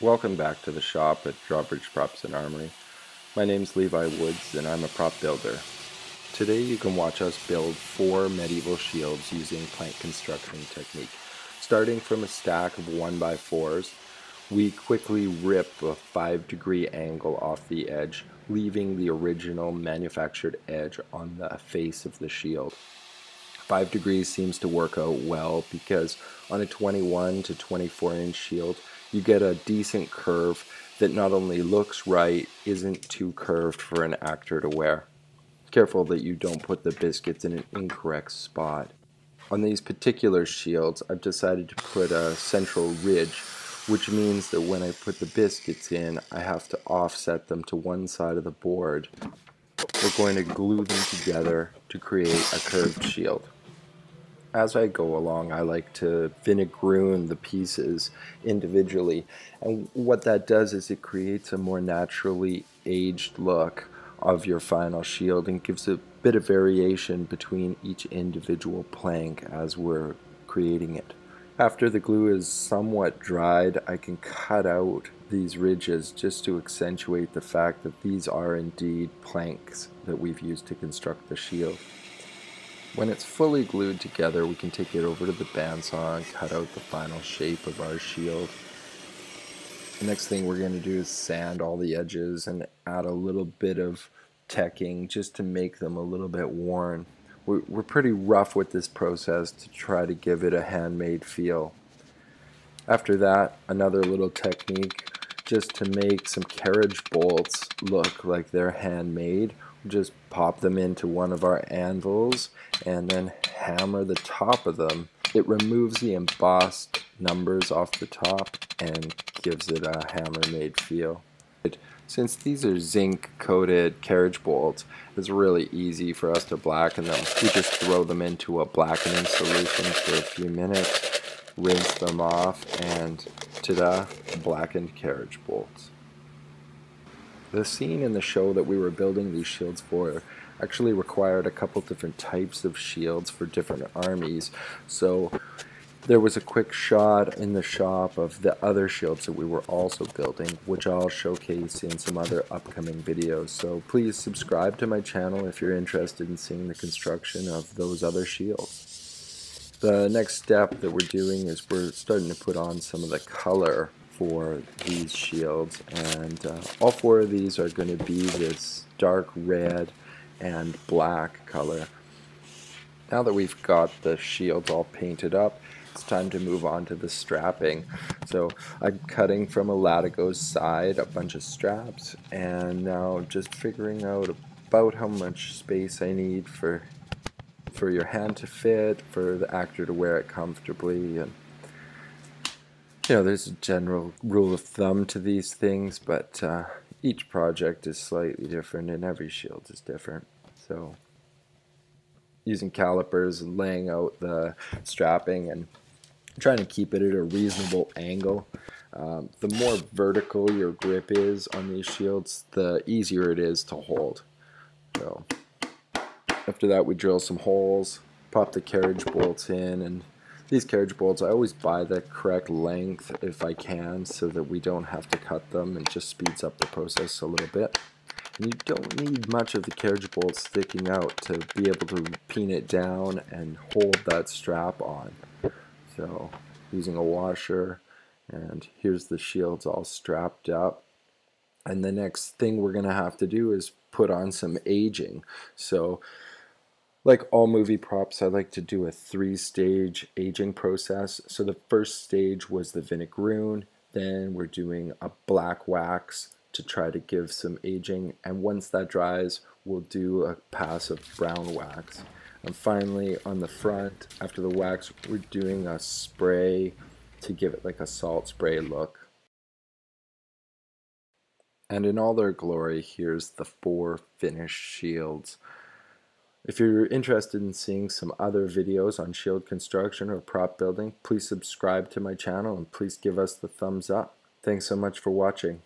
Welcome back to the shop at Drawbridge Props and Armoury. My name's Levi Woods and I'm a prop builder. Today you can watch us build four medieval shields using plank construction technique. Starting from a stack of 1x4s, we quickly rip a 5 degree angle off the edge, leaving the original manufactured edge on the face of the shield. 5 degrees seems to work out well because on a 21 to 24 inch shield you get a decent curve that not only looks right, isn't too curved for an actor to wear. Careful that you don't put the biscuits in an incorrect spot. On these particular shields, I've decided to put a central ridge, which means that when I put the biscuits in, I have to offset them to one side of the board. We're going to glue them together to create a curved shield as I go along, I like to vinegroon the pieces individually. And what that does is it creates a more naturally aged look of your final shield and gives a bit of variation between each individual plank as we're creating it. After the glue is somewhat dried, I can cut out these ridges just to accentuate the fact that these are indeed planks that we've used to construct the shield. When it's fully glued together, we can take it over to the bandsaw and cut out the final shape of our shield. The next thing we're going to do is sand all the edges and add a little bit of teching just to make them a little bit worn. We're, we're pretty rough with this process to try to give it a handmade feel. After that, another little technique just to make some carriage bolts look like they're handmade just pop them into one of our anvils and then hammer the top of them. It removes the embossed numbers off the top and gives it a hammer made feel. Since these are zinc coated carriage bolts, it's really easy for us to blacken them. We just throw them into a blackening solution for a few minutes, rinse them off, and ta-da, blackened carriage bolts. The scene in the show that we were building these shields for actually required a couple different types of shields for different armies. So there was a quick shot in the shop of the other shields that we were also building, which I'll showcase in some other upcoming videos. So please subscribe to my channel if you're interested in seeing the construction of those other shields. The next step that we're doing is we're starting to put on some of the color for these shields and uh, all four of these are going to be this dark red and black color. Now that we've got the shields all painted up it's time to move on to the strapping. So I'm cutting from a Latigo's side a bunch of straps and now just figuring out about how much space I need for for your hand to fit, for the actor to wear it comfortably and you know, there's a general rule of thumb to these things, but uh, each project is slightly different and every shield is different. So using calipers and laying out the strapping and trying to keep it at a reasonable angle. Um, the more vertical your grip is on these shields, the easier it is to hold. So after that we drill some holes, pop the carriage bolts in and these carriage bolts, I always buy the correct length if I can so that we don't have to cut them and just speeds up the process a little bit. And you don't need much of the carriage bolt sticking out to be able to pin it down and hold that strap on. So using a washer and here's the shields all strapped up. And the next thing we're going to have to do is put on some aging. So like all movie props, I like to do a three-stage aging process. So the first stage was the vinegroon, then we're doing a black wax to try to give some aging, and once that dries, we'll do a pass of brown wax. And finally, on the front, after the wax, we're doing a spray to give it like a salt spray look. And in all their glory, here's the four finished shields. If you're interested in seeing some other videos on shield construction or prop building, please subscribe to my channel and please give us the thumbs up. Thanks so much for watching.